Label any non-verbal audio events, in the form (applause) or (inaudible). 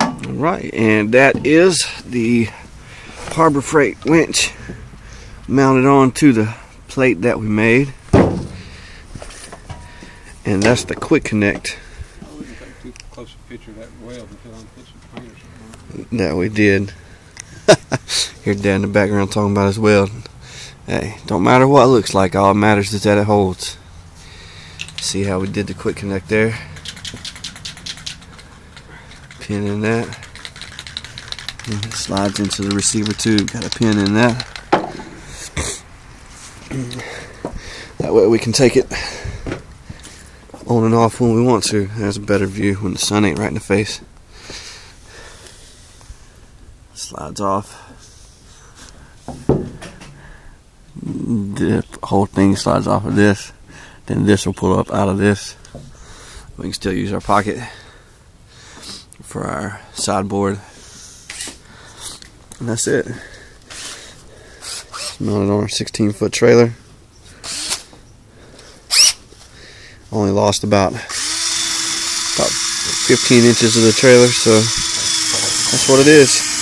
All right, and that is the Harbor Freight winch mounted onto the plate that we made. And that's the quick connect that we did. (laughs) Here, Dad in the background talking about his weld. Hey, don't matter what it looks like, all matters is that it holds. See how we did the quick connect there? Pin in that. And it slides into the receiver tube. Got a pin in that. Mm. That way we can take it on and off when we want to. There's a better view when the sun ain't right in the face. Slides off. The whole thing slides off of this. Then this will pull up out of this. We can still use our pocket for our sideboard. And that's it. It's mounted on our 16 foot trailer. Only lost about about 15 inches of the trailer, so that's what it is.